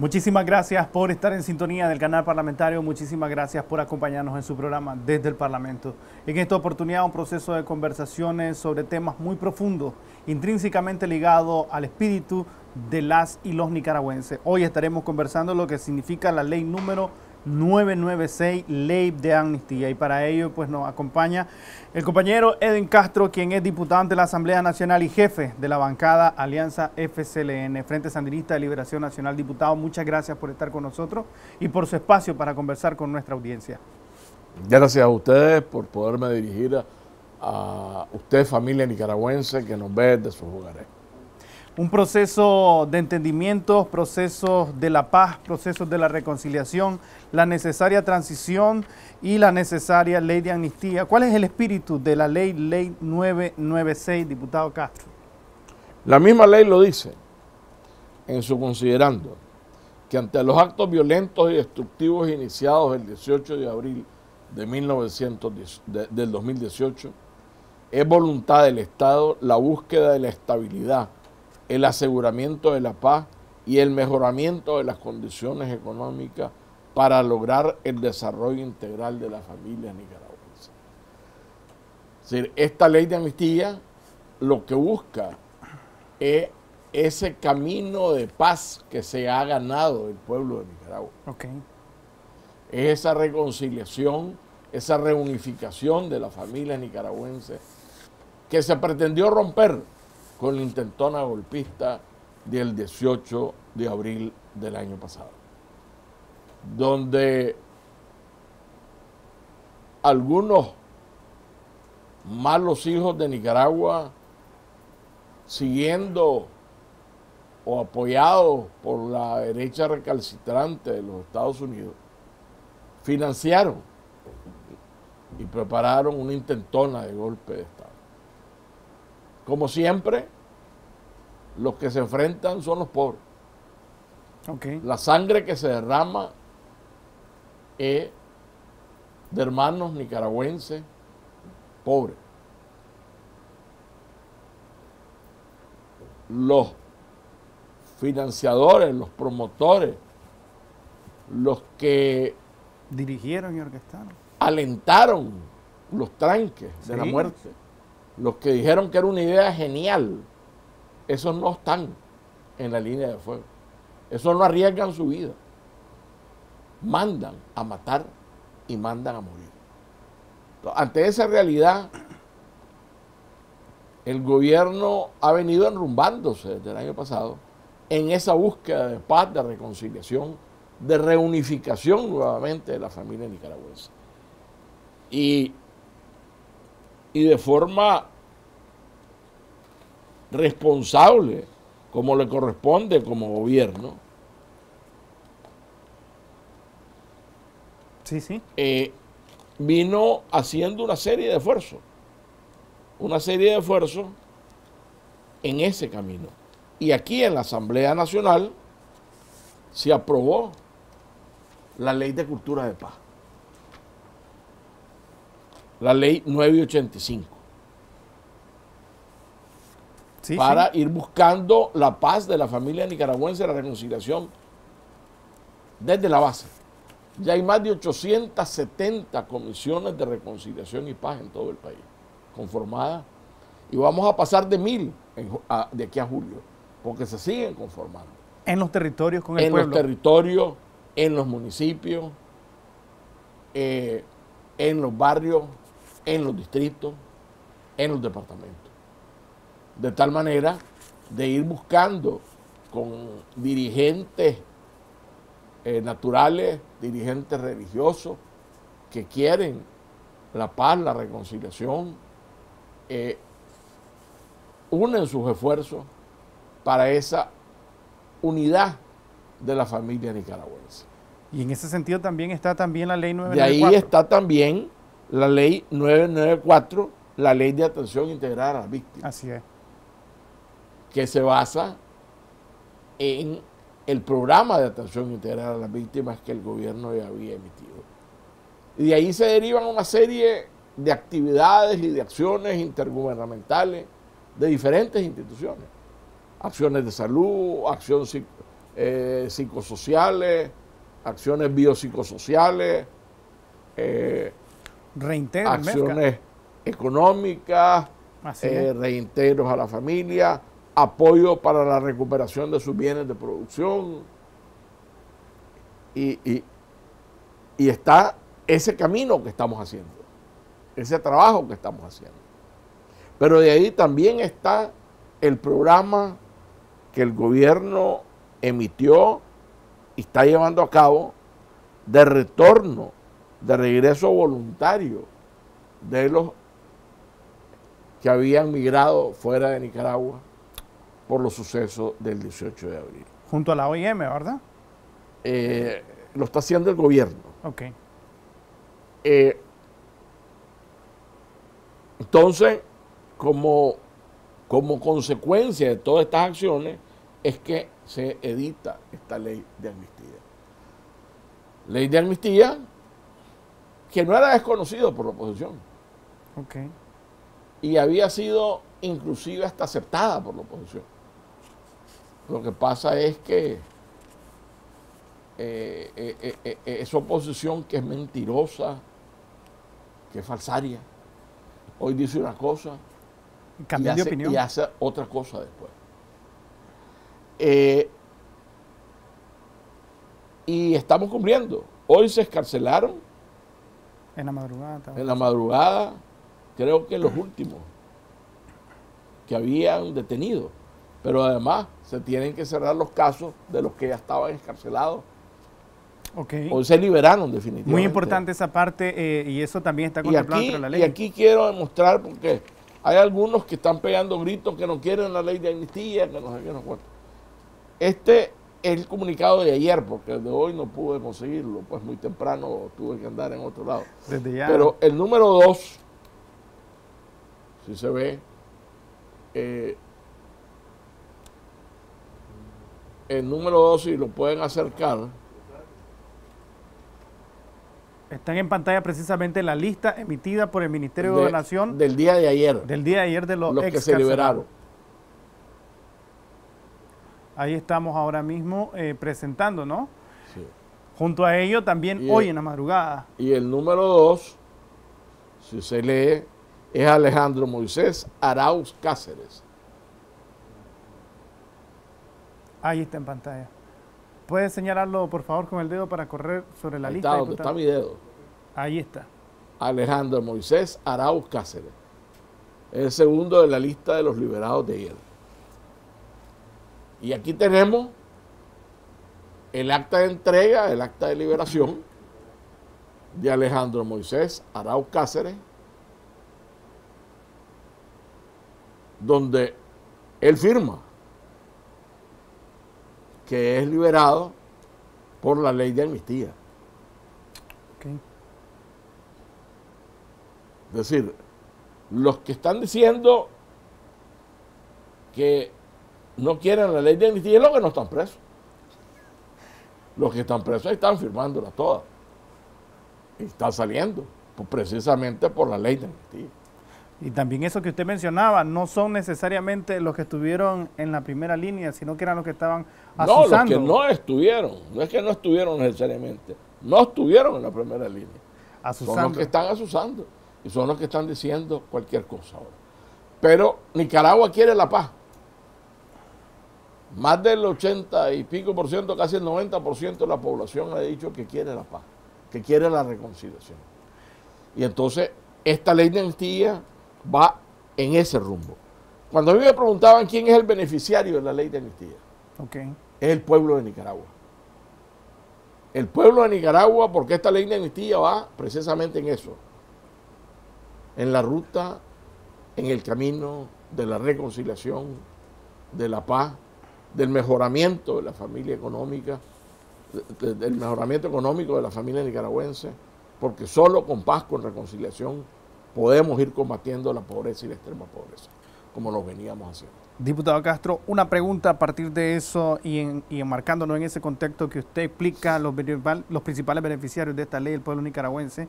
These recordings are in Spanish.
Muchísimas gracias por estar en sintonía del canal parlamentario, muchísimas gracias por acompañarnos en su programa desde el Parlamento. En esta oportunidad un proceso de conversaciones sobre temas muy profundos, intrínsecamente ligados al espíritu de las y los nicaragüenses. Hoy estaremos conversando lo que significa la ley número 996, ley de amnistía. Y para ello pues nos acompaña el compañero Eden Castro, quien es diputado ante la Asamblea Nacional y jefe de la bancada Alianza FCLN, Frente Sandinista de Liberación Nacional. Diputado, muchas gracias por estar con nosotros y por su espacio para conversar con nuestra audiencia. Gracias a ustedes por poderme dirigir a, a usted, familia nicaragüense, que nos ve desde sus hogares un proceso de entendimiento, procesos de la paz, procesos de la reconciliación, la necesaria transición y la necesaria ley de amnistía. ¿Cuál es el espíritu de la ley, ley 996, diputado Castro? La misma ley lo dice en su considerando que ante los actos violentos y destructivos iniciados el 18 de abril de 1910, del 2018, es voluntad del Estado la búsqueda de la estabilidad el aseguramiento de la paz y el mejoramiento de las condiciones económicas para lograr el desarrollo integral de la familia nicaragüense. Es decir, esta ley de amnistía lo que busca es ese camino de paz que se ha ganado el pueblo de Nicaragua. Es esa reconciliación, esa reunificación de la familia nicaragüense que se pretendió romper con la intentona golpista del 18 de abril del año pasado, donde algunos malos hijos de Nicaragua, siguiendo o apoyados por la derecha recalcitrante de los Estados Unidos, financiaron y prepararon una intentona de golpe de Estado. Como siempre, los que se enfrentan son los pobres. La sangre que se derrama es de hermanos nicaragüenses pobres. Los financiadores, los promotores, los que dirigieron y orquestaron, alentaron los tranques de la muerte los que dijeron que era una idea genial, esos no están en la línea de fuego. Esos no arriesgan su vida. Mandan a matar y mandan a morir. ante esa realidad, el gobierno ha venido enrumbándose desde el año pasado en esa búsqueda de paz, de reconciliación, de reunificación nuevamente de la familia nicaragüense. Y y de forma responsable, como le corresponde como gobierno, sí, sí. Eh, vino haciendo una serie de esfuerzos, una serie de esfuerzos en ese camino. Y aquí en la Asamblea Nacional se aprobó la ley de cultura de paz la ley 985. para ir buscando la paz de la familia nicaragüense, la reconciliación desde la base. Ya hay más de 870 comisiones de reconciliación y paz en todo el país, conformadas, y vamos a pasar de mil de aquí a julio, porque se siguen conformando. En los territorios con el en pueblo. En los territorios, en los municipios, eh, en los barrios, en los distritos, en los departamentos. De tal manera de ir buscando con dirigentes eh, naturales, dirigentes religiosos que quieren la paz, la reconciliación, eh, unen sus esfuerzos para esa unidad de la familia nicaragüense. Y en ese sentido también está también la ley 994. De ahí está también la ley 994, la ley de atención integral a las víctimas. Así es. Que se basa en el programa de atención integral a las víctimas que el gobierno ya había emitido. Y de ahí se derivan una serie de actividades y de acciones intergubernamentales de diferentes instituciones. Acciones de salud, acción eh, psicosociales, acciones biopsicosociales, eh, acciones económicas, eh, reintegros a la familia, apoyo para la recuperación de sus bienes de producción. Y, y está ese camino que estamos haciendo, ese trabajo que estamos haciendo. Pero de ahí también está el programa que el gobierno emitió y está llevando a cabo de retorno, de regreso voluntario de los que habían migrado fuera de Nicaragua por los sucesos del 18 de abril. Junto a la OIM, ¿verdad? Eh, lo está haciendo el gobierno. Ok. Eh, entonces, como, como consecuencia de todas estas acciones, es que se edita esta ley de amnistía. Ley de amnistía que no era desconocido por la oposición. Okay. Y había sido inclusive hasta aceptada por la oposición. Lo que pasa es que eh, eh, eh, esa oposición que es mentirosa, que es falsaria, hoy dice una cosa y hace otra cosa después. Y estamos cumpliendo. Hoy se escarcelaron. En la madrugada. En la madrugada, creo que los últimos que habían detenido. Pero además se tienen que cerrar los casos de los que ya estaban escarcelados. Okay. Hoy se liberaron definitivamente. Muy importante esa parte eh, y eso también está contemplado entre la ley. Y aquí quiero demostrar porque hay algunos que están pegando gritos que no quieren la ley de amnistía, que no sé qué, no cuento. Este es el comunicado de ayer, porque de hoy no pude conseguirlo, pues muy temprano tuve que andar en otro lado. Desde ya. Pero el número dos, si se ve, eh, el número dos, si lo pueden acercar. Están en pantalla precisamente la lista emitida por el Ministerio de, Gobernación. Del día de ayer. Del día de ayer de los, los que se liberaron. Ahí estamos ahora mismo eh, presentando, ¿no? Sí. Junto a ello también hoy en la madrugada. Y el número dos, si se lee, es Alejandro Moisés Arauz Cáceres. Ahí está en pantalla. ¿Puedes señalarlo, por favor, con el dedo para correr sobre la lista? Está, donde está mi dedo. Ahí está. Alejandro Moisés Arauz Cáceres. Es el segundo de la lista de los liberados de ayer. Y aquí tenemos el acta de entrega, el acta de liberación de Alejandro Moisés Arau Cáceres, donde él firma que es liberado por la ley de amnistía. Es decir, los que están diciendo que no quieren la ley de amnistía es los que no están presos. Los que están presos están firmándola todas. Y están saliendo, pues, precisamente por la ley de amnistía. Y también eso que usted mencionaba, no son necesariamente los que estuvieron en la primera línea, sino que eran los que estaban asusando. No, los que no estuvieron, no es que no estuvieron necesariamente, no estuvieron en la primera línea. Asusando. Son los que están asusando y son los que están diciendo cualquier cosa ahora. Pero Nicaragua quiere la paz más del 80 y pico por ciento, casi el 90 por ciento de la población ha dicho que quiere la paz, que quiere la reconciliación. Y entonces esta ley de amnistía va en ese rumbo. Cuando a mí me preguntaban quién es el beneficiario de la ley de amnistía, es el pueblo de Nicaragua. El pueblo de Nicaragua, porque esta ley de amnistía va precisamente en eso, en la ruta, en el camino de la reconciliación, de la paz del mejoramiento de la familia económica, del mejoramiento económico de la familia nicaragüense, porque solo con paz, con reconciliación, podemos ir combatiendo la pobreza y la extrema pobreza, como lo veníamos haciendo. Diputado Castro, una pregunta a partir de eso y, en, y enmarcándonos en ese contexto que usted explica los, los principales beneficiarios de esta ley del pueblo nicaragüense.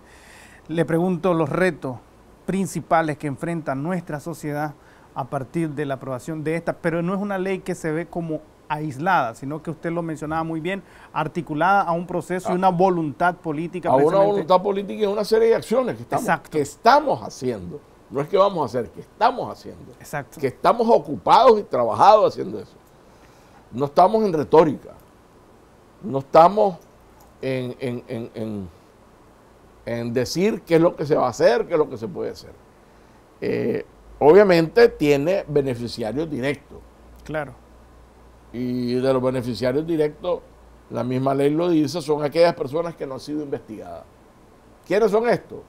Le pregunto los retos principales que enfrenta nuestra sociedad a partir de la aprobación de esta, pero no es una ley que se ve como aislada, sino que usted lo mencionaba muy bien, articulada a un proceso y una voluntad política. A una voluntad política y una serie de acciones que estamos, que estamos haciendo. No es que vamos a hacer, que estamos haciendo. Exacto. Que estamos ocupados y trabajados haciendo eso. No estamos en retórica. No estamos en, en, en, decir qué es lo que se va a hacer, qué es lo que se puede hacer. Eh, obviamente tiene beneficiarios directos. Claro. Y de los beneficiarios directos, la misma ley lo dice, son aquellas personas que no han sido investigadas. ¿Quiénes son estos?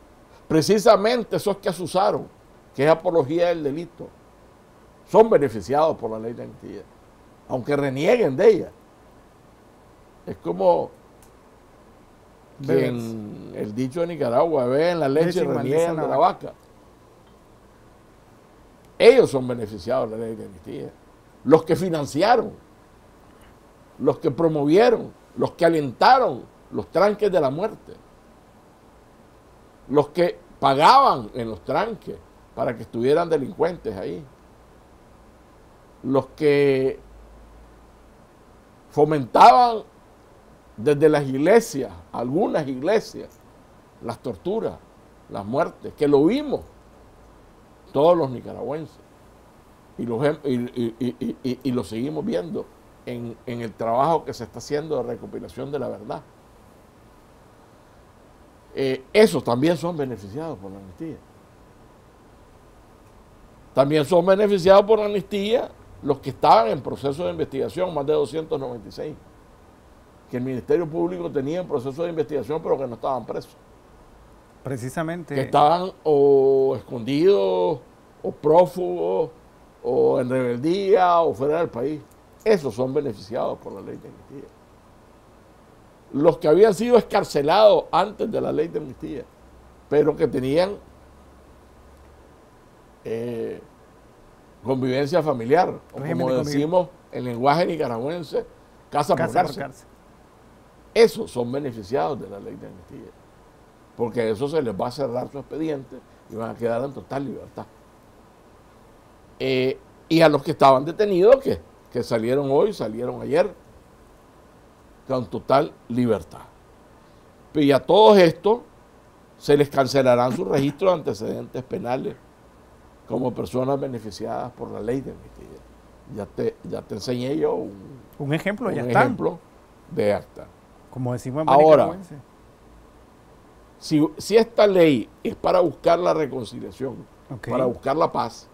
Precisamente esos que asusaron, que es apología del delito, son beneficiados por la ley de amnistía, aunque renieguen de ella. Es como quien, el dicho de Nicaragua, en la leche y reniegan de la vaca. Ellos son beneficiados de la ley de amnistía. Los que financiaron, los que promovieron, los que alentaron los tranques de la muerte, los que pagaban en los tranques para que estuvieran delincuentes ahí, los que fomentaban desde las iglesias, algunas iglesias, las torturas, las muertes, que lo vimos todos los nicaragüenses y lo, y, lo seguimos viendo en, el trabajo que se está haciendo de recopilación de la verdad. Eh, esos también son beneficiados por la amnistía. También son beneficiados por la amnistía los que estaban en proceso de investigación, más de 296, que el Ministerio Público tenía en proceso de investigación, pero que no estaban presos. Precisamente. Que estaban o escondidos, o prófugos, o en rebeldía, o fuera del país. Esos son beneficiados por la ley de amnistía. Los que habían sido escarcelados antes de la ley de amnistía, pero que tenían eh, convivencia familiar, o como decimos en lenguaje nicaragüense, casa, por cárcel. Esos son beneficiados de la ley de amnistía, porque eso se les va a cerrar su expediente y van a quedar en total libertad. Eh, y a los que estaban detenidos, que, que salieron hoy, salieron ayer, con total libertad. Y a todos estos se les cancelarán sus registros de antecedentes penales como personas beneficiadas por la ley de amnistía. Ya te, ya te enseñé yo un, ejemplo, un ejemplo de acta. Como decimos en Ahora, si, si, esta ley es para buscar la reconciliación, para buscar la paz,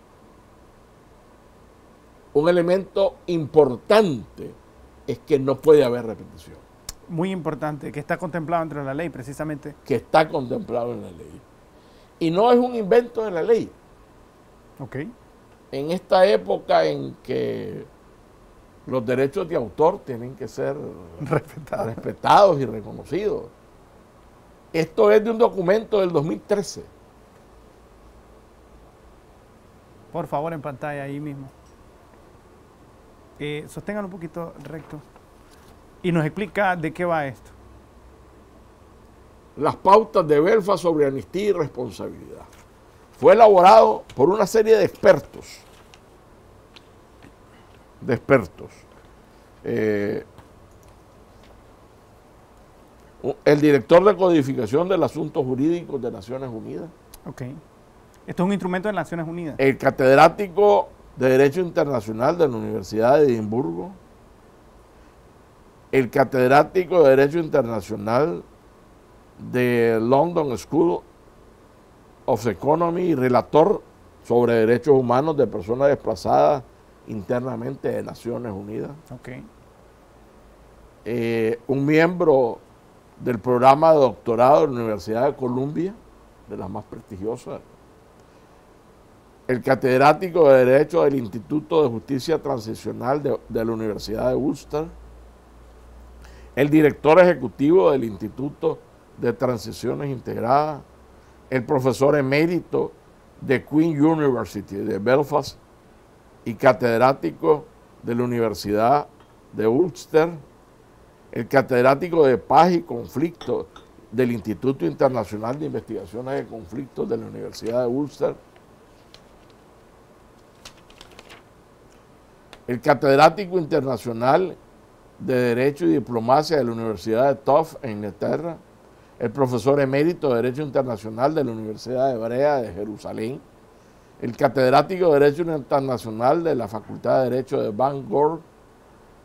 un elemento importante es que no puede haber repetición. Muy importante, que está contemplado entre la ley precisamente. Que está contemplado en la ley. Y no es un invento de la ley. Ok. En esta época en que los derechos de autor tienen que ser respetados y reconocidos. Esto es de un documento del 2013. Por favor, en pantalla ahí mismo. Eh, un poquito recto y nos explica de qué va esto. Las pautas de Belfa sobre amnistía y responsabilidad. Fue elaborado por una serie de expertos, de expertos. Eh, el director de codificación del asunto jurídico de Naciones Unidas. Ok. Esto es un instrumento de Naciones Unidas. El catedrático de Derecho Internacional de la Universidad de Edimburgo, el catedrático de Derecho Internacional de London School of Economy y relator sobre derechos humanos de personas desplazadas internamente de Naciones Unidas. Okay. Eh, un miembro del programa de doctorado de la Universidad de Columbia, de las más prestigiosas el catedrático de Derecho del Instituto de Justicia Transicional de, la Universidad de Ulster, el director ejecutivo del Instituto de Transiciones Integradas, el profesor emérito de Queen University de Belfast y catedrático de la Universidad de Ulster, el catedrático de Paz y Conflicto del Instituto Internacional de Investigaciones de Conflictos de la Universidad de Ulster, el catedrático internacional de Derecho y Diplomacia de la Universidad de Tufts en Inglaterra, el profesor emérito de Derecho Internacional de la Universidad Hebrea de Jerusalén, el catedrático de Derecho Internacional de la Facultad de Derecho de Bangor,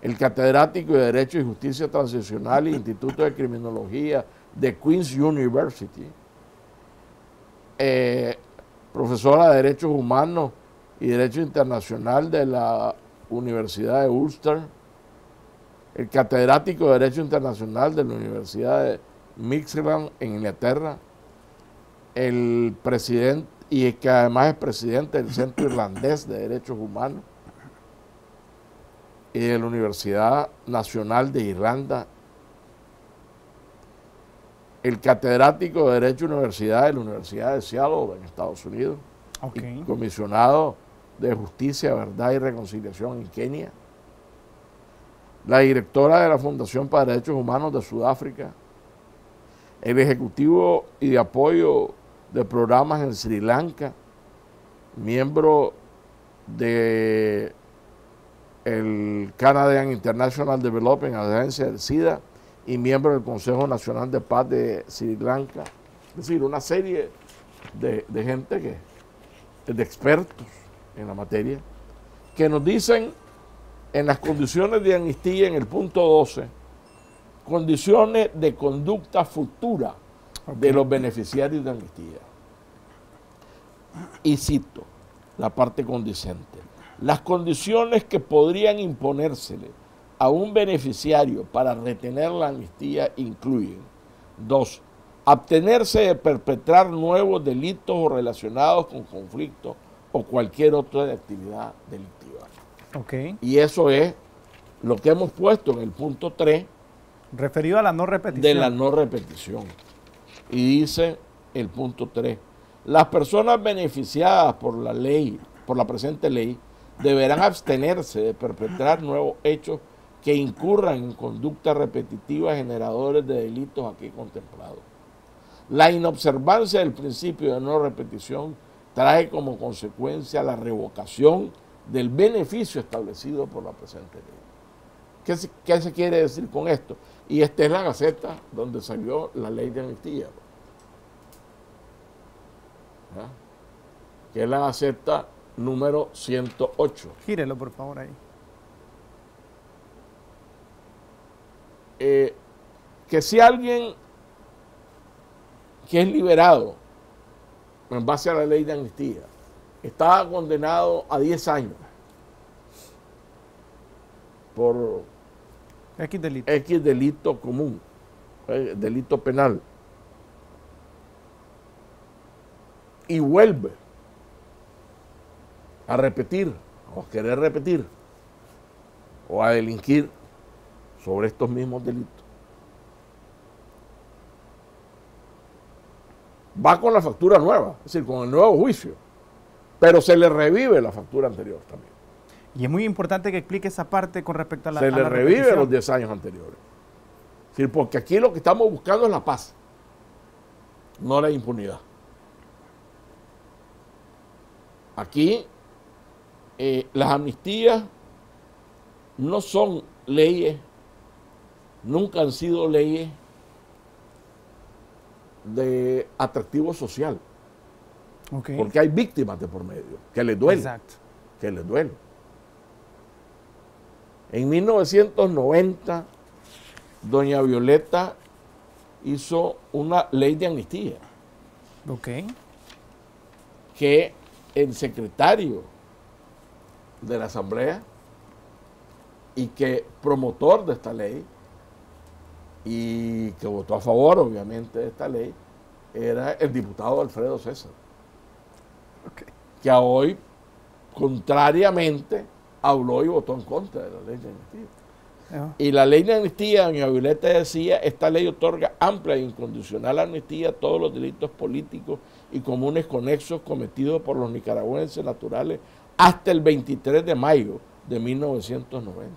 el catedrático de Derecho y Justicia Transicional e Instituto de Criminología de Queen's University, eh, profesora de Derechos Humanos y Derecho Internacional de la Universidad de Ulster, el catedrático de Derecho Internacional de la Universidad de Mixland en Inglaterra, el presidente, y que además es presidente del Centro Irlandés de Derechos Humanos y de la Universidad Nacional de Irlanda, el catedrático de Derecho Universidad de la Universidad de Seattle en Estados Unidos, comisionado de Justicia, Verdad y Reconciliación en Kenia, la directora de la Fundación para Derechos Humanos de Sudáfrica, el ejecutivo y de apoyo de programas en Sri Lanka, miembro de el Canadian International Development Agency del SIDA y miembro del Consejo Nacional de Paz de Sri Lanka. Es decir, una serie de, de gente que, de expertos en la materia, que nos dicen en las condiciones de amnistía en el punto 12, condiciones de conducta futura de los beneficiarios de amnistía. Y cito la parte condicente. Las condiciones que podrían imponérsele a un beneficiario para retener la amnistía incluyen, dos, abstenerse de perpetrar nuevos delitos o relacionados con conflictos o cualquier otra actividad delictiva. Okay. Y eso es lo que hemos puesto en el punto 3. Referido a la no repetición. De la no repetición. Y dice el punto 3. Las personas beneficiadas por la ley, por la presente ley, deberán abstenerse de perpetrar nuevos hechos que incurran en conductas repetitivas generadores de delitos aquí contemplados. La inobservancia del principio de no repetición trae como consecuencia la revocación del beneficio establecido por la presente ley. ¿Qué se, quiere decir con esto? Y esta es la gaceta donde salió la ley de amnistía. ¿Ah? Que es la gaceta número 108. Gírelo, por favor, ahí. Eh, que si alguien que es liberado en base a la ley de amnistía, estaba condenado a 10 años por X delito, X delito común, eh, delito penal, y vuelve a repetir, o a querer repetir, o a delinquir sobre estos mismos delitos, va con la factura nueva, es decir, con el nuevo juicio, pero se le revive la factura anterior también. Y es muy importante que explique esa parte con respecto a la Se le revive los 10 años anteriores. Es decir, porque aquí lo que estamos buscando es la paz, no la impunidad. Aquí eh, las amnistías no son leyes, nunca han sido leyes de atractivo social. Porque hay víctimas de por medio, que les duele. Exacto. Que les duele. En 1990, doña Violeta hizo una ley de amnistía. Ok. Que el secretario de la Asamblea y que promotor de esta ley y que votó a favor, obviamente, de esta ley, era el diputado Alfredo César. Que a hoy, contrariamente, habló y votó en contra de la ley de amnistía. Y la ley de amnistía, doña Violeta decía, esta ley otorga amplia e incondicional amnistía a todos los delitos políticos y comunes conexos cometidos por los nicaragüenses naturales hasta el 23 de mayo de 1990.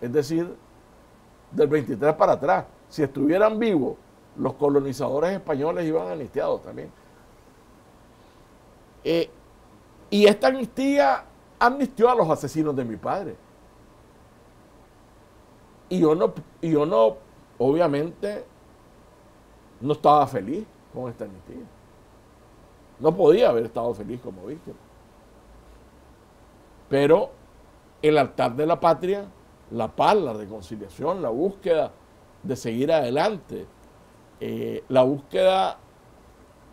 Es decir, del 23 para atrás. Si estuvieran vivos, los colonizadores españoles iban amnistiados también. Eh, y esta amnistía amnistió a los asesinos de mi padre. Y yo no, y yo no, obviamente, no estaba feliz con esta amnistía. No podía haber estado feliz como víctima. Pero el altar de la patria, la paz, la reconciliación, la búsqueda de seguir adelante, eh, la búsqueda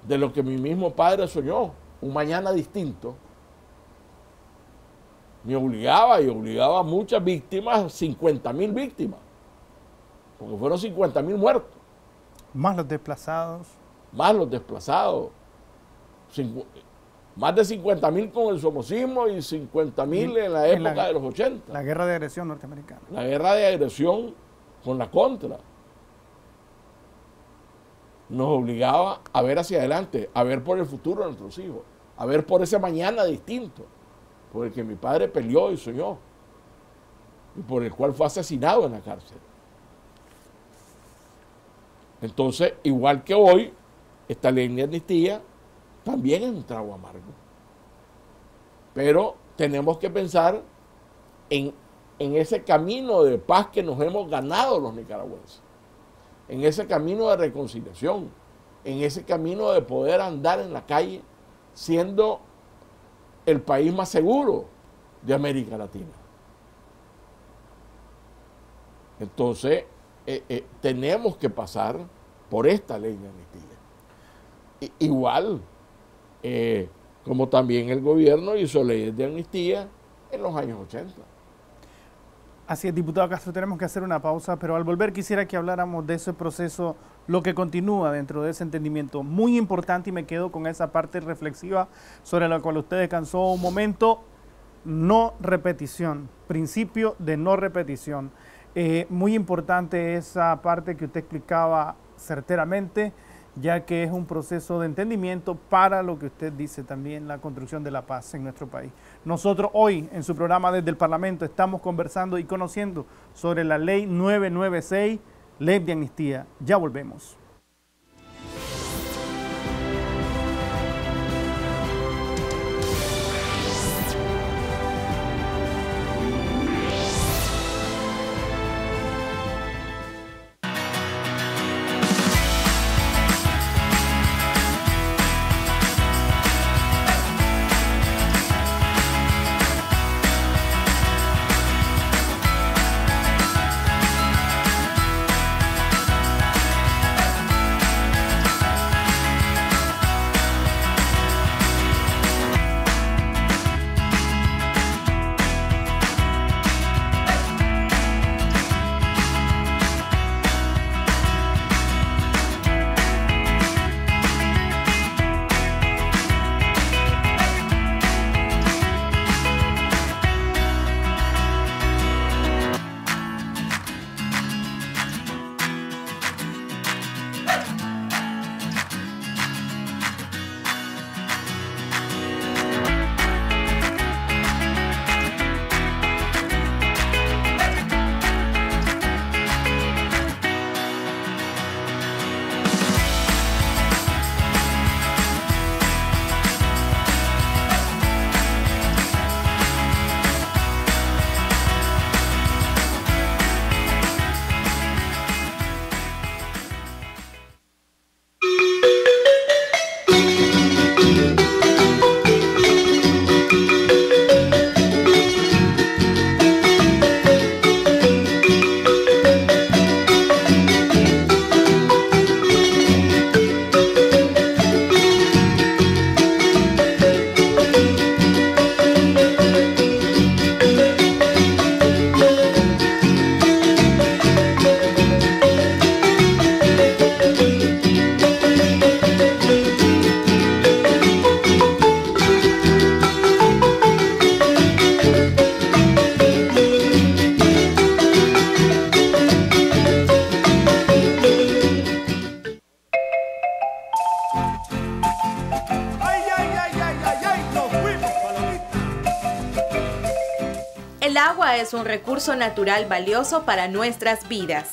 de lo que mi mismo padre soñó, un mañana distinto, me obligaba y obligaba a muchas víctimas, 50 mil víctimas, porque fueron 50 mil muertos. Más los desplazados. Más los desplazados. Más de 50 mil con el somocismo y 50 mil en la época de los 80. La guerra de agresión norteamericana. La guerra de agresión con la contra. Nos obligaba a ver hacia adelante, a ver por el futuro de nuestros hijos, a ver por ese mañana distinto por el que mi padre peleó y soñó, y por el cual fue asesinado en la cárcel. Entonces, igual que hoy, esta ley de amnistía también es un trago amargo. Pero tenemos que pensar en, en ese camino de paz que nos hemos ganado los nicaragüenses, en ese camino de reconciliación, en ese camino de poder andar en la calle siendo el país más seguro de América Latina. Entonces, eh, eh, tenemos que pasar por esta ley de amnistía. igual, eh, como también el gobierno hizo leyes de amnistía en los años 80. Así es, diputado Castro, tenemos que hacer una pausa, pero al volver quisiera que habláramos de ese proceso, lo que continúa dentro de ese entendimiento. Muy importante y me quedo con esa parte reflexiva sobre la cual usted descansó un momento. No repetición, principio de no repetición. Eh, muy importante esa parte que usted explicaba certeramente ya que es un proceso de entendimiento para lo que usted dice también, la construcción de la paz en nuestro país. Nosotros hoy en su programa desde el Parlamento estamos conversando y conociendo sobre la ley 996, ley de amnistía. Ya volvemos. Natural valioso para nuestras vidas.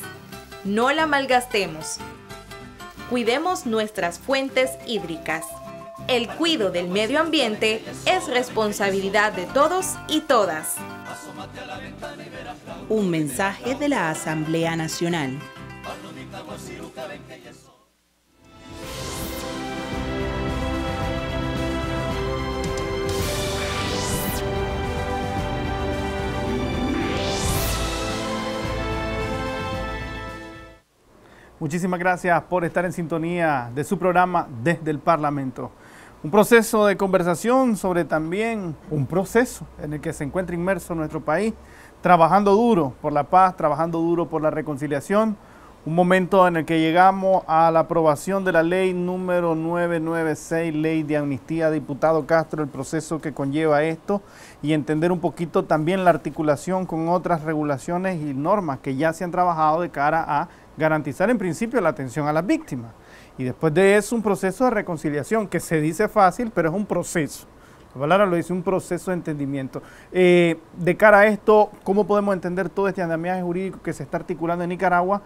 No la malgastemos. Cuidemos nuestras fuentes hídricas. El cuidado del medio ambiente es responsabilidad de todos y todas. Un mensaje de la Asamblea Nacional. Muchísimas gracias por estar en sintonía de su programa desde el Parlamento. Un proceso de conversación sobre también un proceso en el que se encuentra inmerso nuestro país, trabajando duro por la paz, trabajando duro por la reconciliación. Un momento en el que llegamos a la aprobación de la ley número 996, ley de amnistía, diputado Castro, el proceso que conlleva esto y entender un poquito también la articulación con otras regulaciones y normas que ya se han trabajado de cara a garantizar en principio la atención a las víctimas. Y después de eso un proceso de reconciliación, que se dice fácil, pero es un proceso. La lo dice, un proceso de entendimiento. Eh, de cara a esto, ¿cómo podemos entender todo este andamiaje jurídico que se está articulando en Nicaragua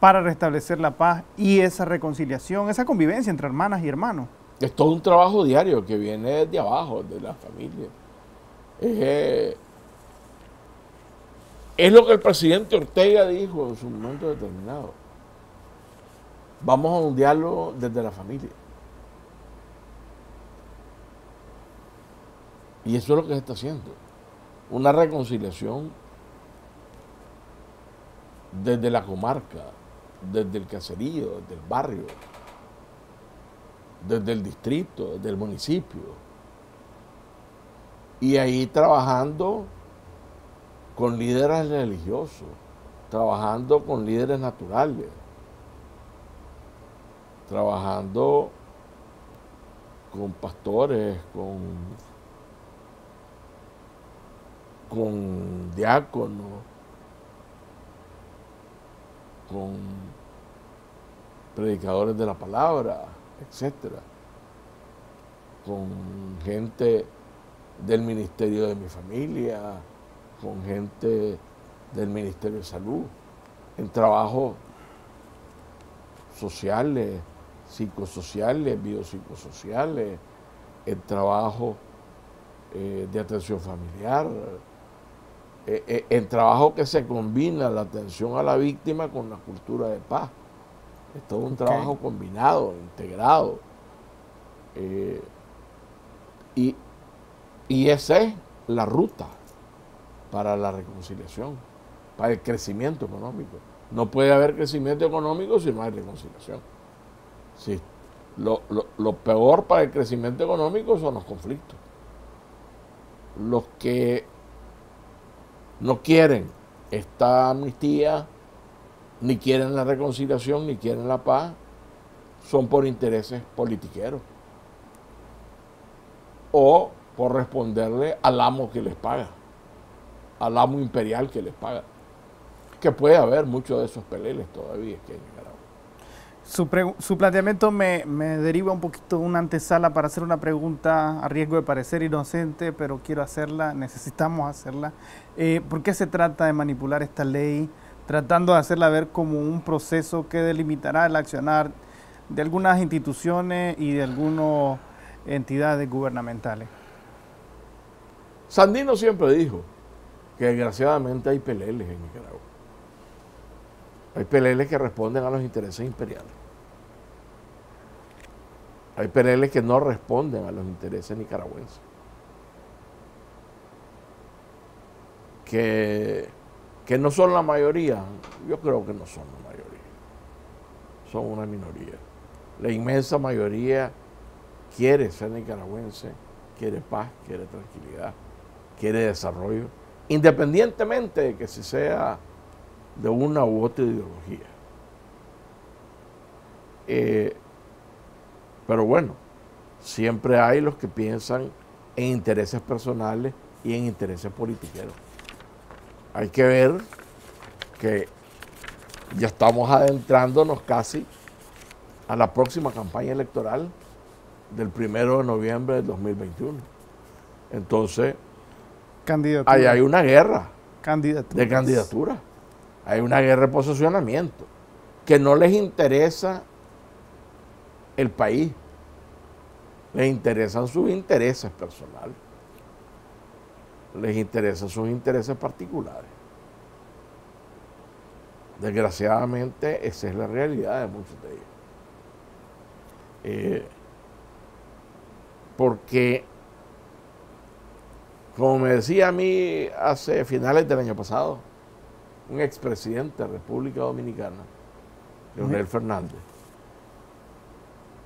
para restablecer la paz y esa reconciliación, esa convivencia entre hermanas y hermanos? Es todo un trabajo diario que viene de abajo, de la familia. Eh, es lo que el presidente Ortega dijo en su momento determinado. Vamos a un diálogo desde la familia. Y eso es lo que se está haciendo. Una reconciliación desde la comarca, desde el caserío, desde el barrio, desde el distrito, desde el municipio. Y ahí trabajando con líderes religiosos, trabajando con líderes naturales, trabajando con pastores, con, con diáconos, con predicadores de la palabra, etcétera, con gente del ministerio de mi familia, con gente del Ministerio de Salud, en trabajos sociales, psicosociales, biopsicosociales, en trabajo eh, de atención familiar, eh, eh, en trabajo que se combina la atención a la víctima con la cultura de paz. Es todo un trabajo combinado, integrado. y, y esa es la ruta para la reconciliación, para el crecimiento económico. No puede haber crecimiento económico si no hay reconciliación. Sí. Lo, lo, peor para el crecimiento económico son los conflictos. Los que no quieren esta amnistía, ni quieren la reconciliación, ni quieren la paz, son por intereses politiqueros. O por responderle al amo que les paga al amo imperial que les paga. Que puede haber muchos de esos peleles todavía que en Nicaragua. Su, planteamiento me, deriva un poquito de una antesala para hacer una pregunta a riesgo de parecer inocente, pero quiero hacerla, necesitamos hacerla. Eh, ¿Por qué se trata de manipular esta ley, tratando de hacerla ver como un proceso que delimitará el accionar de algunas instituciones y de algunas entidades gubernamentales? Sandino siempre dijo, que desgraciadamente hay peleles en Nicaragua. Hay peleles que responden a los intereses imperiales. Hay peleles que no responden a los intereses nicaragüenses. Que, que no son la mayoría, yo creo que no son la mayoría. Son una minoría. La inmensa mayoría quiere ser nicaragüense, quiere paz, quiere tranquilidad, quiere desarrollo independientemente de que si sea de una u otra ideología. Eh, pero bueno, siempre hay los que piensan en intereses personales y en intereses politiqueros. Hay que ver que ya estamos adentrándonos casi a la próxima campaña electoral del primero de noviembre del 2021. Entonces, Ahí hay una guerra de candidatura. Hay una guerra de posicionamiento. Que no les interesa el país. Les interesan sus intereses personales. les interesan sus intereses particulares. Desgraciadamente, esa es la realidad de muchos de ellos. Eh, porque, como me decía a mí hace finales del año pasado, un expresidente de República Dominicana, Leonel Fernández,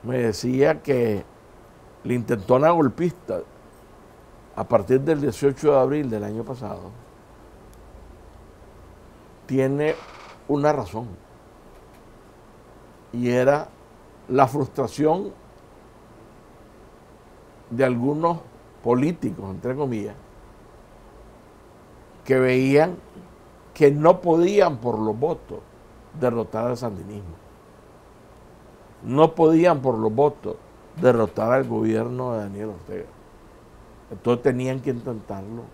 me decía que la intentona golpista a partir del 18 de abril del año pasado tiene una razón. Y era la frustración de algunos políticos, entre comillas, que veían que no podían por los votos derrotar al sandinismo. No podían por los votos derrotar al gobierno de Daniel Ortega. Entonces tenían que intentarlo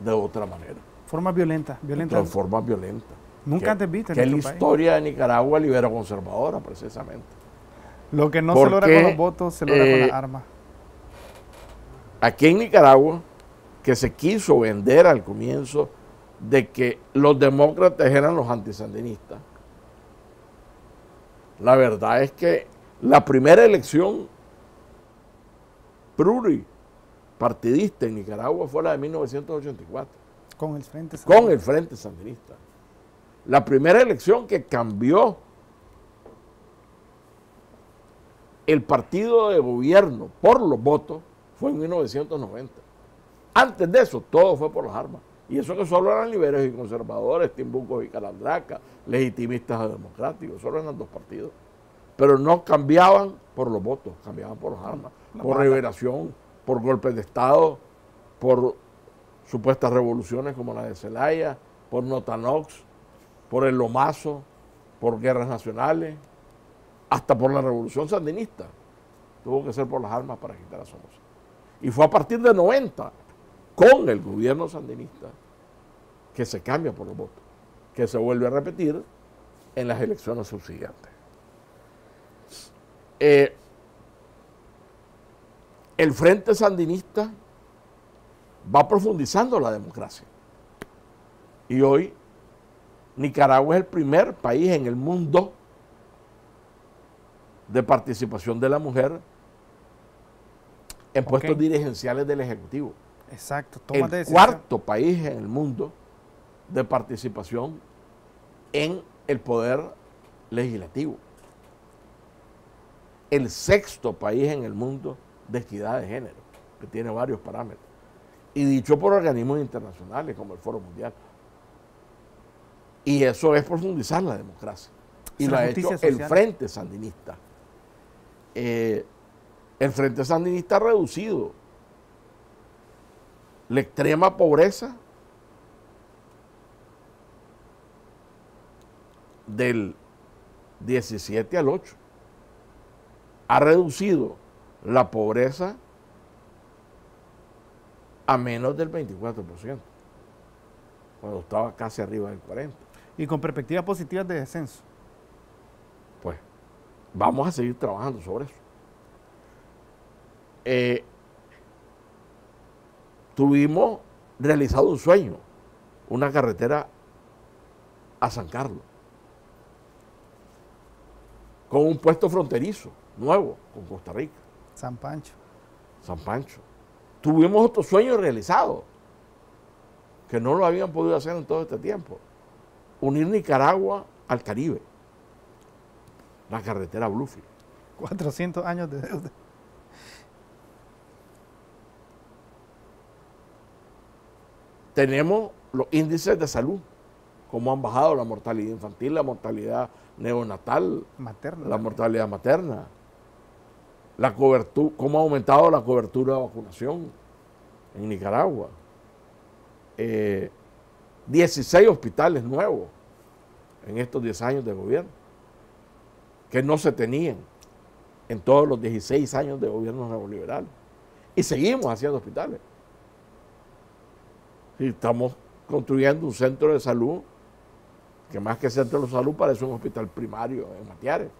de otra manera. Forma violenta, violenta. De forma violenta. Nunca antes visto en Que la historia de Nicaragua libera conservadora, precisamente. Lo que no se logra con los votos, se logra con las eh, armas. Aquí en Nicaragua, que se quiso vender al comienzo de que los demócratas eran los antisandinistas. La verdad es que la primera elección pluripartidista en Nicaragua fue la de 1984. Con el Frente Sandinista. Con el Frente Sandinista. La primera elección que cambió el partido de gobierno por los votos fue en 1990. Antes de eso, todo fue por las armas. Y eso que solo eran liberos y conservadores, timbucos y calandracas, legitimistas o democráticos, solo eran dos partidos. Pero no cambiaban por los votos, cambiaban por las armas, por liberación, por golpes de Estado, por supuestas revoluciones como la de Celaya, por Notanox, por el Lomazo, por guerras nacionales, hasta por la revolución sandinista. Tuvo que ser por las armas para quitar a Somoza. Y fue a partir de 90 con el gobierno sandinista que se cambia por los votos, que se vuelve a repetir en las elecciones subsiguientes. Eh, el Frente Sandinista va profundizando la democracia. Y hoy Nicaragua es el primer país en el mundo de participación de la mujer en puestos dirigenciales del Ejecutivo. Exacto. el cuarto país en el mundo de participación en el poder legislativo. El sexto país en el mundo de equidad de género, que tiene varios parámetros. Y dicho por organismos internacionales como el Foro Mundial. Y eso es profundizar la democracia. Y lo ha hecho el Frente Sandinista. Eh, el Frente Sandinista ha reducido la extrema pobreza del 17 al 8. Ha reducido la pobreza a menos del 24%, cuando estaba casi arriba del 40%. Y con perspectivas positivas de descenso. Pues vamos a seguir trabajando sobre eso. Eh, tuvimos realizado un sueño, una carretera a San Carlos, con un puesto fronterizo nuevo con Costa Rica. San Pancho. San Pancho. Tuvimos otro sueño realizado, que no lo habían podido hacer en todo este tiempo. Unir Nicaragua al Caribe. La carretera Bluefield. 400 años de deuda. Tenemos los índices de salud, cómo han bajado la mortalidad infantil, la mortalidad neonatal, materna, la mortalidad materna, la cobertura, cómo ha aumentado la cobertura de vacunación en Nicaragua. 16 eh, hospitales nuevos en estos 10 años de gobierno, que no se tenían en todos los 16 años de gobierno neoliberal. Y seguimos haciendo hospitales. Estamos construyendo un centro de salud, que más que centro de salud parece un hospital primario en Matiares.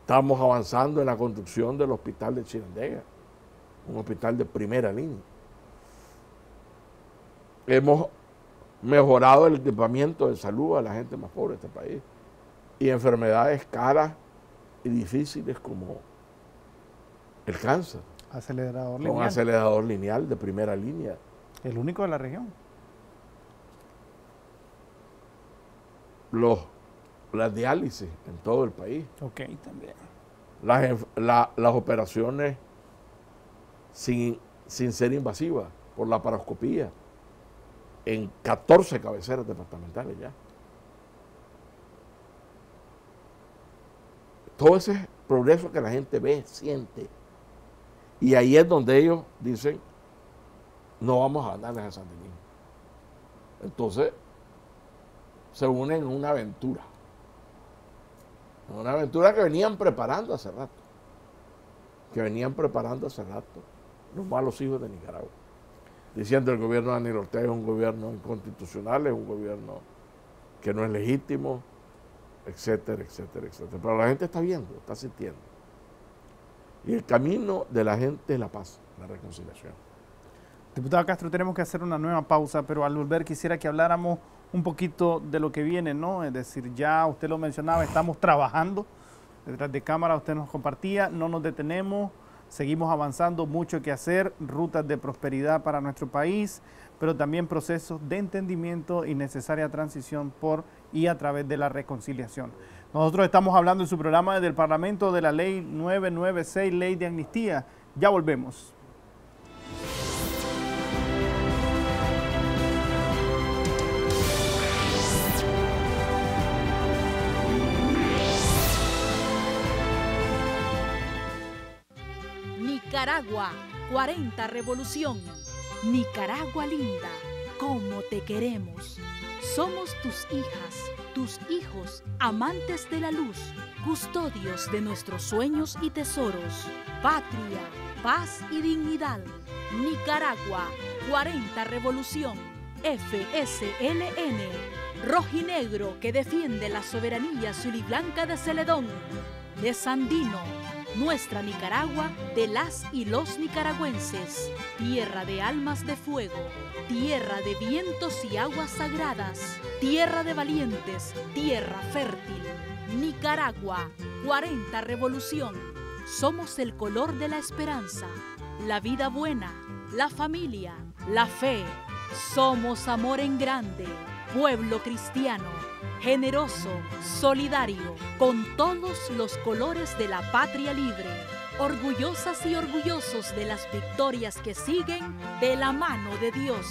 Estamos avanzando en la construcción del hospital de Chirandega, un hospital de primera línea. hemos mejorado el equipamiento de salud a la gente más pobre de este país. Y enfermedades caras y difíciles como el cáncer. Acelerador Un lineal. acelerador lineal de primera línea. El único de la región. Los, las diálisis en todo el país. Ok, también. Las, la- las operaciones sin, sin ser invasivas por la paroscopía en 14 cabeceras departamentales ya. Todo ese progreso que la gente ve, siente. Y ahí es donde ellos dicen, no vamos a ganarles a San Denis. Entonces, se unen en una aventura. En Una aventura que venían preparando hace rato. Que venían preparando hace rato los malos hijos de Nicaragua. Diciendo el gobierno de Daniel Ortega es un gobierno inconstitucional, es un gobierno que no es legítimo, etcétera, etcétera, etcétera. Pero la gente está viendo, está sintiendo. Y el camino de la gente es la paz, la reconciliación. Diputado Castro, tenemos que hacer una nueva pausa, pero al volver quisiera que habláramos un poquito de lo que viene, ¿no? Es decir, ya usted lo mencionaba, estamos trabajando detrás de cámara, usted nos compartía, no nos detenemos, seguimos avanzando, mucho que hacer, rutas de prosperidad para nuestro país, pero también procesos de entendimiento y necesaria transición por y a través de la reconciliación. Nosotros estamos hablando en su programa desde el Parlamento de la Ley 996, Ley de Amnistía. Ya volvemos. Nicaragua, 40 Revolución. Nicaragua linda, cómo te queremos. Somos tus hijas, tus hijos, amantes de la luz, custodios de nuestros sueños y tesoros. Patria, paz y dignidad. Nicaragua, 40 Revolución. FSLN. Rojinegro que defiende la soberanía azul y blanca de Celedón. De Sandino, nuestra Nicaragua de las y los nicaragüenses, tierra de almas de fuego, tierra de vientos y aguas sagradas, tierra de valientes, tierra fértil. Nicaragua, 40 revolución, somos el color de la esperanza, la vida buena, la familia, la fe, somos amor en grande, pueblo cristiano generoso, solidario, con todos los colores de la patria libre, orgullosas y orgullosos de las victorias que siguen de la mano de Dios.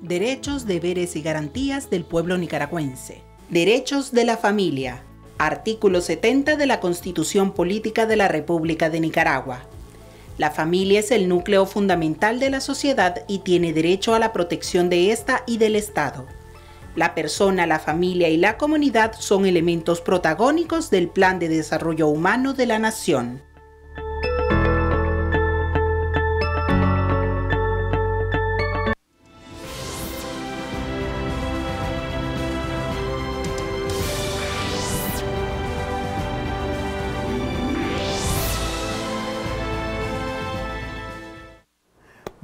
Derechos, deberes y garantías del pueblo nicaragüense. Derechos de la familia. Artículo 70 de la Constitución Política de la República de Nicaragua. La familia es el núcleo fundamental de la sociedad y tiene derecho a la protección de ésta y del Estado. La persona, la familia y la comunidad son elementos protagónicos del Plan de Desarrollo Humano de la Nación.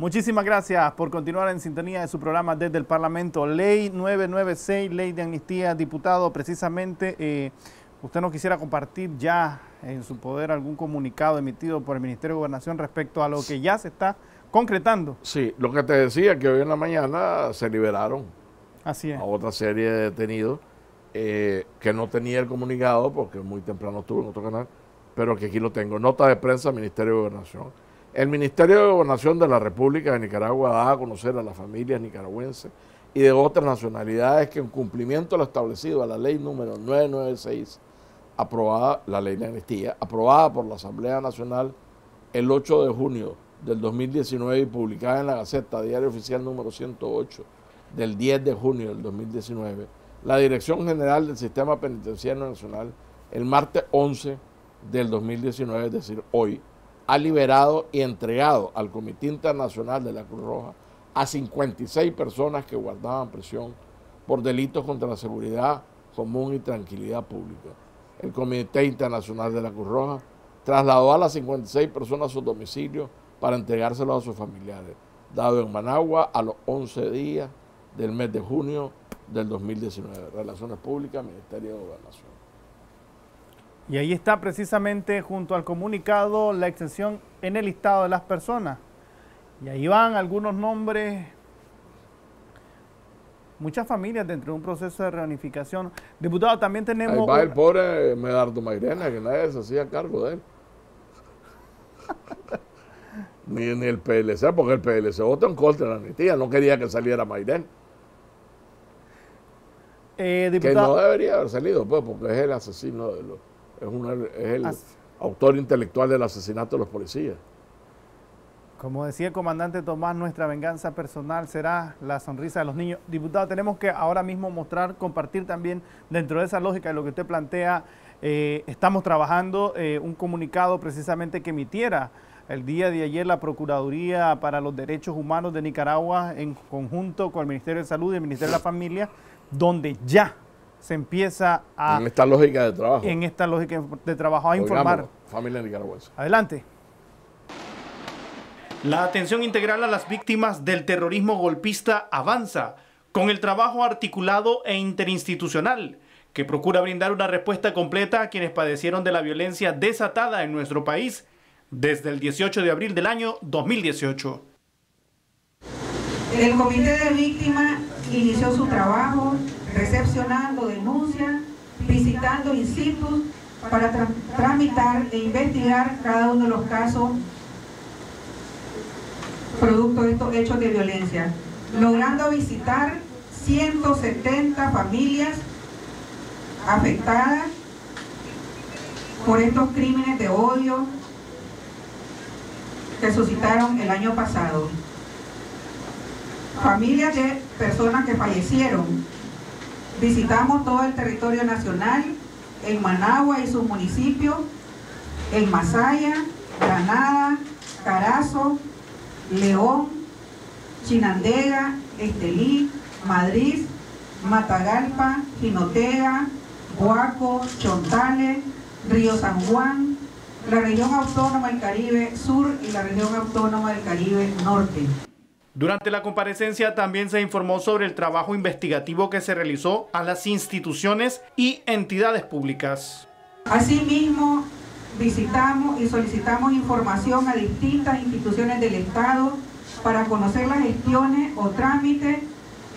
Muchísimas gracias por continuar en sintonía de su programa desde el Parlamento. Ley 996, Ley de Amnistía, diputado, precisamente eh, usted nos quisiera compartir ya en su poder algún comunicado emitido por el Ministerio de Gobernación respecto a lo que ya se está concretando. Sí, lo que te decía, que hoy en la mañana se liberaron Así es. a otra serie de detenidos eh, que no tenía el comunicado porque muy temprano estuvo en otro canal, pero que aquí lo tengo. Nota de prensa, Ministerio de Gobernación. El Ministerio de Gobernación de la República de Nicaragua da a conocer a las familias nicaragüenses y de otras nacionalidades que en cumplimiento de lo establecido a la ley número 996, aprobada, la ley de amnistía, aprobada por la Asamblea Nacional el 8 de junio del 2019 y publicada en la Gaceta Diario Oficial número 108 del 10 de junio del 2019, la Dirección General del Sistema Penitenciario Nacional, el martes 11 del 2019, es decir, hoy, ha liberado y entregado al Comité Internacional de la Cruz Roja a 56 personas que guardaban prisión por delitos contra la seguridad, común y tranquilidad pública. El Comité Internacional de la Cruz Roja trasladó a las 56 personas a su domicilio para entregárselos a sus familiares, dado en Managua a los 11 días del mes de junio del 2019. Relaciones Públicas, Ministerio de Gobernación. Y ahí está precisamente junto al comunicado la extensión en el listado de las personas. Y ahí van algunos nombres, muchas familias dentro de un proceso de reunificación. Diputado, también tenemos... Ahí va el pobre Medardo Mairena, que nadie se hacía cargo de él. ni, ni el PLC, porque el PLC votó en contra de la amnistía, no quería que saliera Mairena. Eh, que no debería haber salido, pues, porque es el asesino, de los, es, una- es el As- autor intelectual del asesinato de los policías. como decía el comandante Tomás, nuestra venganza personal será la sonrisa de los niños. Diputado, tenemos que ahora mismo mostrar, compartir también dentro de esa lógica de lo que usted plantea. eh, estamos trabajando eh, un comunicado precisamente que emitiera el día de ayer la Procuraduría para los Derechos Humanos de Nicaragua en conjunto con el Ministerio de Salud y el Ministerio de la Familia, donde ya se empieza a, en esta lógica de trabajo. en esta lógica de trabajo, a informar. Familia nicaragüense. Adelante. La atención integral a las víctimas del terrorismo golpista avanza con el trabajo articulado e interinstitucional que procura brindar una respuesta completa a quienes padecieron de la violencia desatada en nuestro país desde el 18 de abril del año 2018. El comité de víctimas inició su trabajo recepcionando denuncias, visitando in situ para tra- tramitar e investigar cada uno de los casos producto de estos hechos de violencia, logrando visitar 170 familias afectadas por estos crímenes de odio que suscitaron el año pasado familias de personas que fallecieron. Visitamos todo el territorio nacional, en Managua y sus municipios, en Masaya, Granada, Carazo, León, Chinandega, Estelí, Madrid, Matagalpa, Jinotega, Boaco, Chontales, Río San Juan, la región autónoma del Caribe Sur y la región autónoma del Caribe Norte. Durante la comparecencia también se informó sobre el trabajo investigativo que se realizó a las instituciones y entidades públicas. Asimismo, visitamos y solicitamos información a distintas instituciones del Estado para conocer las gestiones o trámites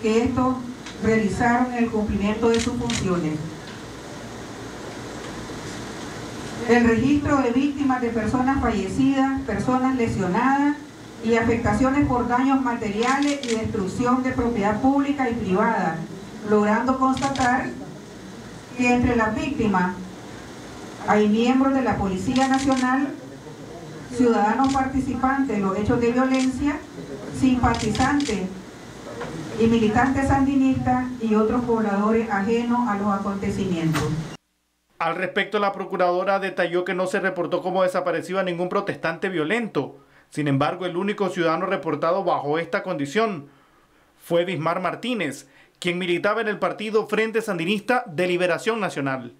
que estos realizaron en el cumplimiento de sus funciones. El registro de víctimas de personas fallecidas, personas lesionadas y afectaciones por daños materiales y destrucción de propiedad pública y privada, logrando constatar que entre las víctimas hay miembros de la Policía Nacional, ciudadanos participantes en los hechos de violencia, simpatizantes y militantes sandinistas y otros pobladores ajenos a los acontecimientos. Al respecto, la procuradora detalló que no se reportó como desaparecido a ningún protestante violento. Sin embargo, el único ciudadano reportado bajo esta condición fue Bismar Martínez, quien militaba en el partido Frente Sandinista de Liberación Nacional.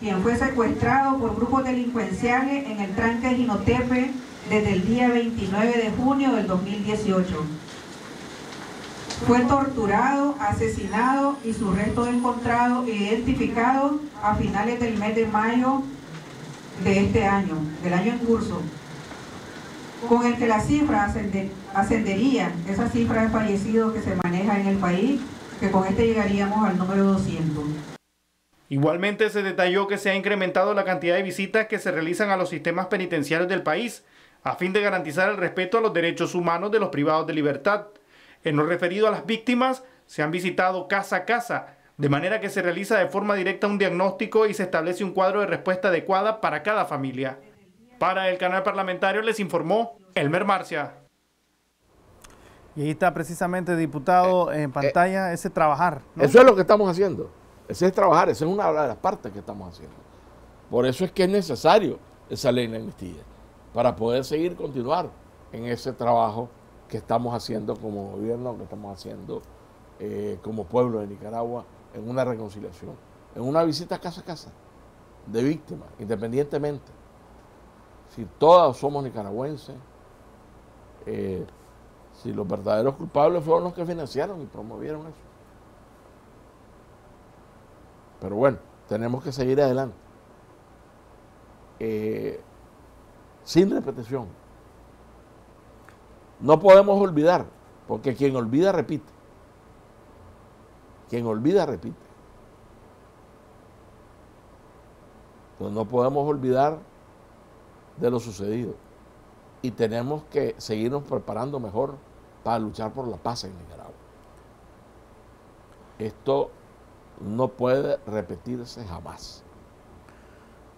quien fue secuestrado por grupos delincuenciales en el tranque de Jinotepe desde el día 29 de junio del 2018. Fue torturado, asesinado y sus restos encontrados e identificados a finales del mes de mayo de este año, del año en curso, con el que la cifra ascende- ascendería, esa cifra de fallecidos que se maneja en el país, que con este llegaríamos al número 200. Igualmente se detalló que se ha incrementado la cantidad de visitas que se realizan a los sistemas penitenciarios del país, a fin de garantizar el respeto a los derechos humanos de los privados de libertad. En lo referido a las víctimas, se han visitado casa a casa, de manera que se realiza de forma directa un diagnóstico y se establece un cuadro de respuesta adecuada para cada familia. Para el canal parlamentario les informó Elmer Marcia. Y ahí está precisamente, diputado, en pantalla ese trabajar. ¿no? Eso es lo que estamos haciendo. Ese es trabajar, esa es una de las partes que estamos haciendo. Por eso es que es necesario esa ley de amnistía, para poder seguir continuar en ese trabajo que estamos haciendo como gobierno, que estamos haciendo eh, como pueblo de Nicaragua en una reconciliación, en una visita casa a casa de víctimas, independientemente. Si todas somos nicaragüenses, eh, si los verdaderos culpables fueron los que financiaron y promovieron eso. Pero bueno, tenemos que seguir adelante. Eh, sin repetición. No podemos olvidar, porque quien olvida repite. Quien olvida repite. Entonces no podemos olvidar de lo sucedido. Y tenemos que seguirnos preparando mejor para luchar por la paz en Nicaragua. Esto no puede repetirse jamás.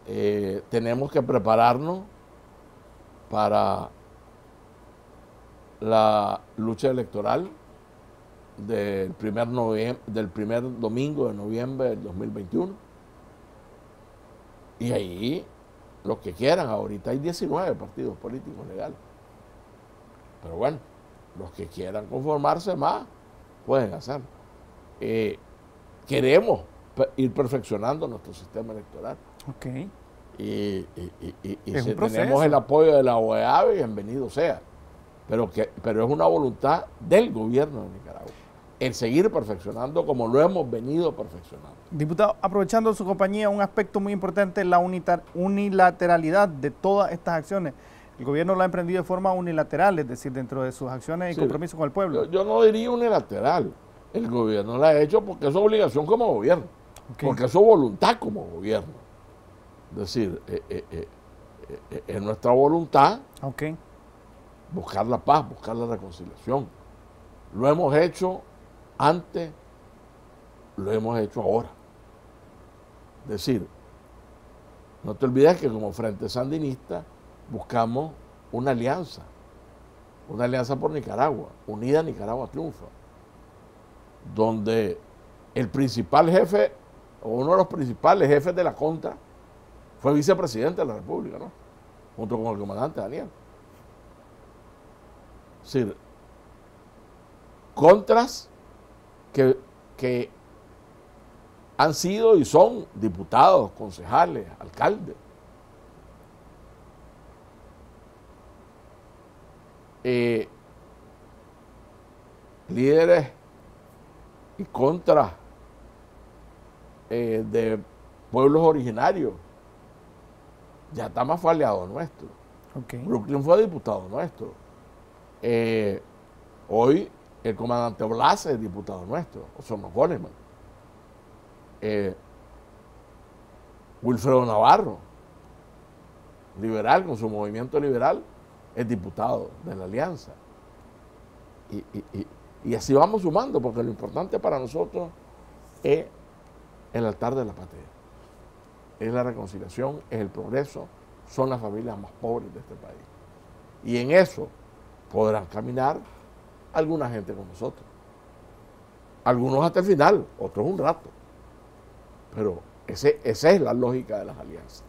Eh, tenemos que prepararnos para la lucha electoral del primer, del primer domingo de noviembre del 2021. Y ahí, los que quieran, ahorita hay 19 partidos políticos legales. Pero bueno, los que quieran conformarse más, pueden hacerlo. Eh, queremos ir perfeccionando nuestro sistema electoral. Ok. Y, si tenemos el apoyo de la OEA, bienvenido sea. Pero, que, pero es una voluntad del gobierno de Nicaragua. El seguir perfeccionando como lo hemos venido perfeccionando. Diputado, aprovechando su compañía, un aspecto muy importante es la unilateralidad de todas estas acciones. El gobierno lo ha emprendido de forma unilateral, es decir, dentro de sus acciones y compromisos con el pueblo. Yo, yo no diría unilateral. El gobierno la ha hecho porque es su obligación como gobierno, porque es su voluntad como gobierno. Es decir, eh, eh, eh, es nuestra voluntad buscar la paz, buscar la reconciliación. Lo hemos hecho antes, lo hemos hecho ahora. Es decir, no te olvides que como Frente Sandinista buscamos una alianza, una alianza por Nicaragua, unida Nicaragua triunfa donde el principal jefe, o uno de los principales jefes de la contra, fue vicepresidente de la República, ¿no? Junto con el comandante Daniel. Es decir, contras que, que han sido y son diputados, concejales, alcaldes. Eh, líderes y contra eh, de pueblos originarios. Ya está más aliado nuestro. Brooklyn fue diputado nuestro. Eh, hoy el comandante Blas es diputado nuestro, somos Goleman. Eh, Wilfredo Navarro, liberal, con su movimiento liberal, es diputado de la alianza. y, y así vamos sumando, porque lo importante para nosotros es el altar de la patria. Es la reconciliación, es el progreso, son las familias más pobres de este país. Y en eso podrán caminar alguna gente con nosotros. Algunos hasta el final, otros un rato. Pero ese, esa es la lógica de las alianzas.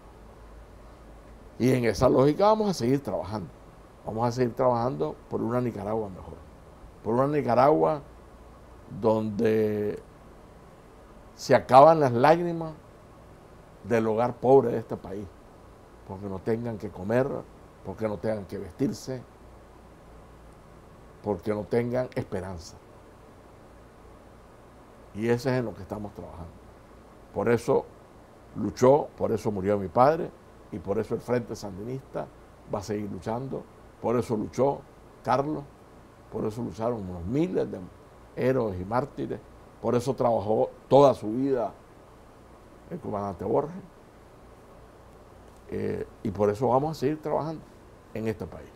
Y en esa lógica vamos a seguir trabajando. Vamos a seguir trabajando por una Nicaragua mejor por una Nicaragua donde se acaban las lágrimas del hogar pobre de este país, porque no tengan que comer, porque no tengan que vestirse, porque no tengan esperanza. Y ese es en lo que estamos trabajando. Por eso luchó, por eso murió mi padre y por eso el Frente Sandinista va a seguir luchando, por eso luchó Carlos por eso lucharon unos miles de héroes y mártires, por eso trabajó toda su vida el comandante Borges, eh, y por eso vamos a seguir trabajando en este país.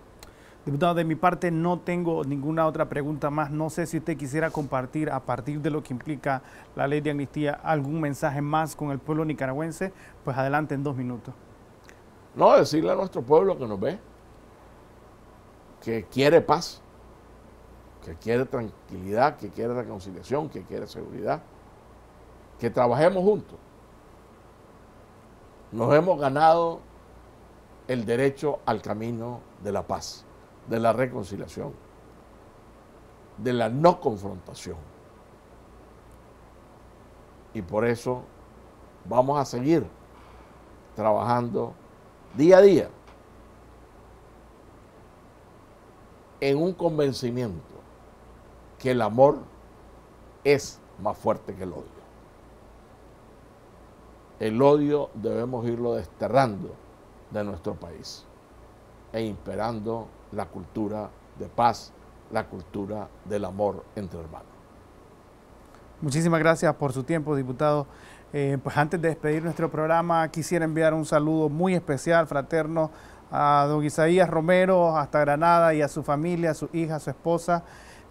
Diputado, de mi parte no tengo ninguna otra pregunta más. No sé si usted quisiera compartir, a partir de lo que implica la ley de amnistía, algún mensaje más con el pueblo nicaragüense. Pues adelante en dos minutos. No, decirle a nuestro pueblo que nos ve, que quiere paz, que quiere tranquilidad, que quiere reconciliación, que quiere seguridad, que trabajemos juntos. Nos hemos ganado el derecho al camino de la paz, de la reconciliación, de la no confrontación. Y por eso vamos a seguir trabajando día a día en un convencimiento que el amor es más fuerte que el odio. El odio debemos irlo desterrando de nuestro país e imperando la cultura de paz, la cultura del amor entre hermanos. Muchísimas gracias por su tiempo, diputado. Eh, pues antes de despedir nuestro programa, quisiera enviar un saludo muy especial, fraterno, a don Isaías Romero, hasta Granada, y a su familia, a su hija, a su esposa,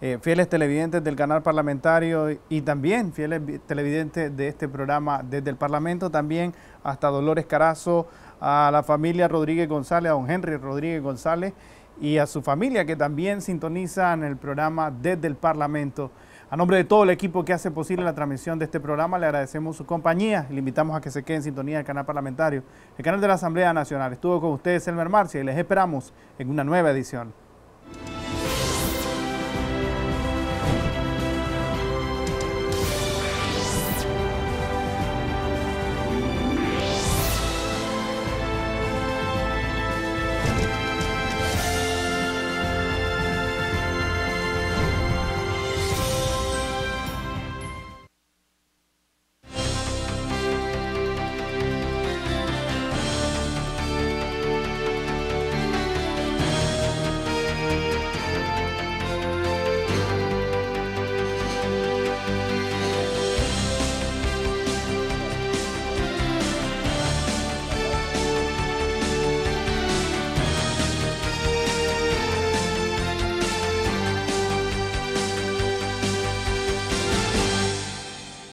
eh, fieles televidentes del canal parlamentario y también fieles televidentes de este programa desde el Parlamento, también hasta Dolores Carazo, a la familia Rodríguez González, a don Henry Rodríguez González y a su familia que también sintonizan el programa desde el Parlamento. A nombre de todo el equipo que hace posible la transmisión de este programa, le agradecemos su compañía y le invitamos a que se quede en sintonía del canal parlamentario, el canal de la Asamblea Nacional. Estuvo con ustedes Elmer Marcia y les esperamos en una nueva edición.